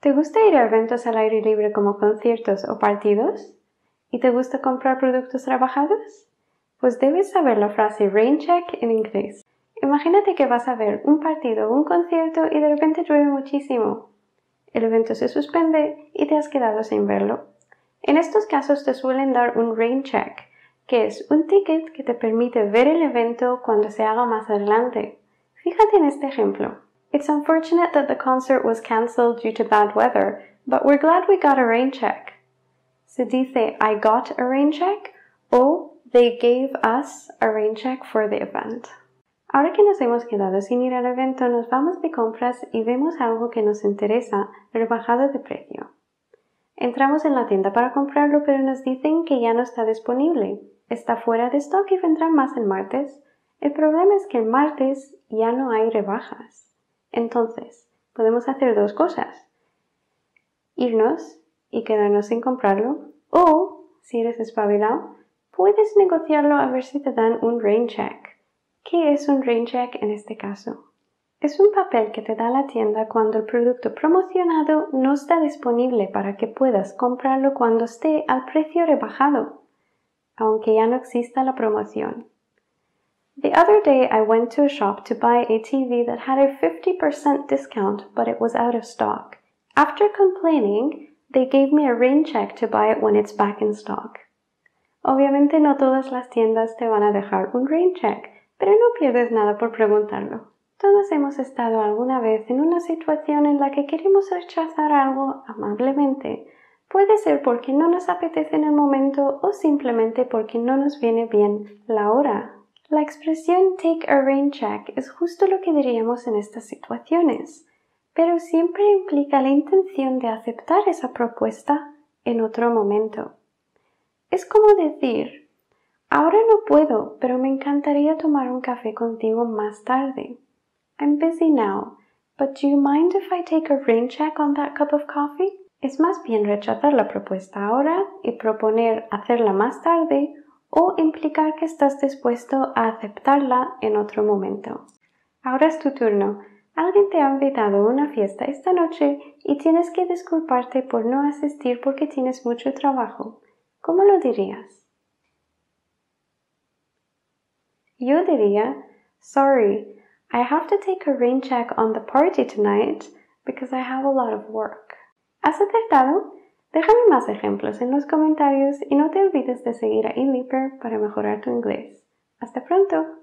¿Te gusta ir a eventos al aire libre como conciertos o partidos? ¿Y te gusta comprar productos trabajados? Pues debes saber la frase rain check en inglés. Imagínate que vas a ver un partido o un concierto y de repente llueve muchísimo. El evento se suspende y te has quedado sin verlo. En estos casos te suelen dar un rain check, que es un ticket que te permite ver el evento cuando se haga más adelante. Fíjate en este ejemplo. It's unfortunate that the concert was cancelled due to bad weather, but we're glad we got a rain check. Se dice I got a rain check o they gave us a rain check for the event. Ahora que nos hemos quedado sin ir al evento, nos vamos de compras y vemos algo que nos interesa rebajado de precio. Entramos en la tienda para comprarlo, pero nos dicen que ya no está disponible. Está fuera de stock y vendrá más el martes. El problema es que el martes ya no hay rebajas. Entonces, podemos hacer dos cosas. Irnos y quedarnos sin comprarlo. O, si eres espabilado, puedes negociarlo a ver si te dan un rain check. ¿Qué es un rain check en este caso? Es un papel que te da la tienda cuando el producto promocionado no está disponible para que puedas comprarlo cuando esté al precio rebajado, aunque ya no exista la promoción. The other day I went to a shop to buy a TV that had a 50% discount, but it was out of stock. After complaining, they gave me a rain check to buy it when it's back in stock. Obviamente no todas las tiendas te van a dejar un rain check, pero no pierdes nada por preguntarlo. Todos hemos estado alguna vez en una situación en la que queremos rechazar algo amablemente. Puede ser porque no nos apetece en el momento o simplemente porque no nos viene bien la hora. La expresión take a rain check es justo lo que diríamos en estas situaciones, pero siempre implica la intención de aceptar esa propuesta en otro momento. Es como decir, Ahora no puedo, pero me encantaría tomar un café contigo más tarde. I'm busy now, but do you mind if I take a rain check on that cup of coffee? Es más bien rechazar la propuesta ahora y proponer hacerla más tarde o implicar que estás dispuesto a aceptarla en otro momento. Ahora es tu turno. Alguien te ha invitado a una fiesta esta noche y tienes que disculparte por no asistir porque tienes mucho trabajo. ¿Cómo lo dirías? Yo diría, sorry, I have to take a rain check on the party tonight because I have a lot of work. ¿Has acertado? Déjame más ejemplos en los comentarios y no te olvides de seguir a eLeaper para mejorar tu inglés. Hasta pronto.